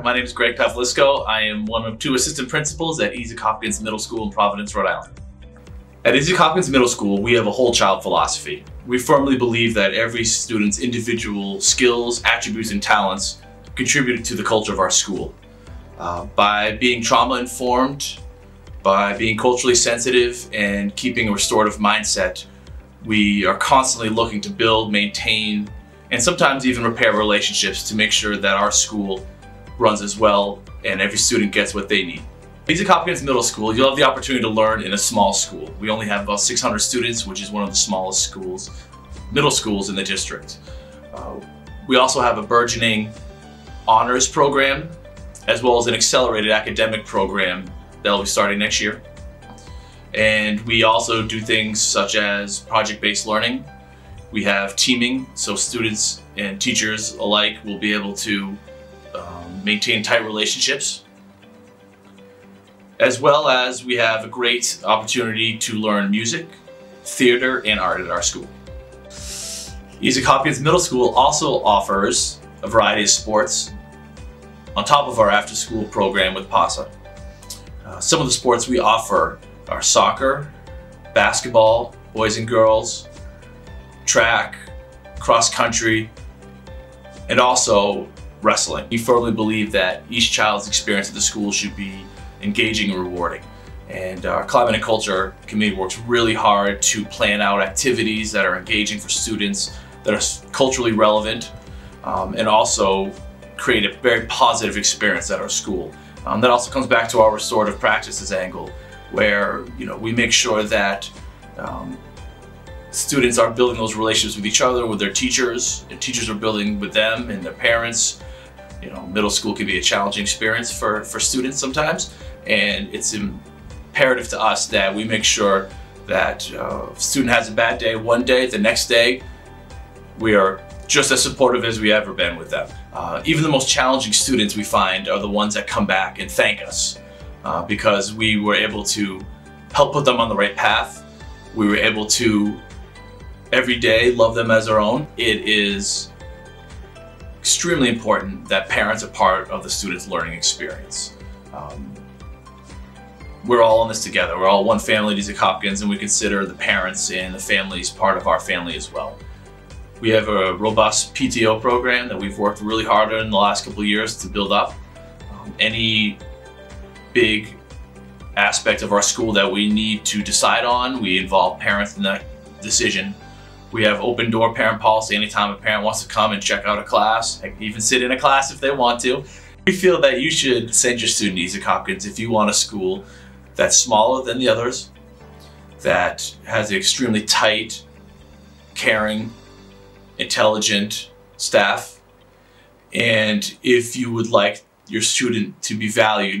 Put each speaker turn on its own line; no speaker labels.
My name is Greg Pavlisco. I am one of two assistant principals at Esek Hopkins Middle School in Providence, Rhode Island. At Esek Hopkins Middle School, we have a whole child philosophy. We firmly believe that every student's individual skills, attributes, and talents contribute to the culture of our school. Uh, by being trauma informed, by being culturally sensitive, and keeping a restorative mindset, we are constantly looking to build, maintain, and sometimes even repair relationships to make sure that our school runs as well and every student gets what they need. Esek Hopkins Middle School, you'll have the opportunity to learn in a small school. We only have about 600 students, which is one of the smallest schools, middle schools in the district. Uh, we also have a burgeoning honors program, as well as an accelerated academic program that'll be starting next year. And we also do things such as project-based learning. We have teaming, so students and teachers alike will be able to um, maintain tight relationships as well as we have a great opportunity to learn music, theater, and art at our school. Hopkins Middle School also offers a variety of sports on top of our after-school program with PASA. Uh, some of the sports we offer are soccer, basketball, boys and girls, track, cross country, and also wrestling. We firmly believe that each child's experience at the school should be engaging and rewarding. And our climate and culture committee works really hard to plan out activities that are engaging for students, that are culturally relevant, um, and also create a very positive experience at our school. Um, that also comes back to our restorative practices angle, where you know we make sure that um, students are building those relationships with each other, with their teachers, and teachers are building with them and their parents. You know, middle school can be a challenging experience for, for students sometimes, and it's imperative to us that we make sure that uh, student has a bad day one day, the next day we are just as supportive as we ever been with them. Uh, even the most challenging students we find are the ones that come back and thank us uh, because we were able to help put them on the right path. We were able to every day love them as our own. It is extremely important that parents are part of the student's learning experience. Um, we're all in this together. We're all one family at Esek Hopkins and we consider the parents and the families part of our family as well. We have a robust PTO program that we've worked really hard on in the last couple of years to build up. Um, any big aspect of our school that we need to decide on, we involve parents in that decision. We have open door parent policy. Anytime a parent wants to come and check out a class, even sit in a class if they want to. We feel that you should send your student to Esek Hopkins if you want a school that's smaller than the others, that has an extremely tight, caring, intelligent staff. And if you would like your student to be valued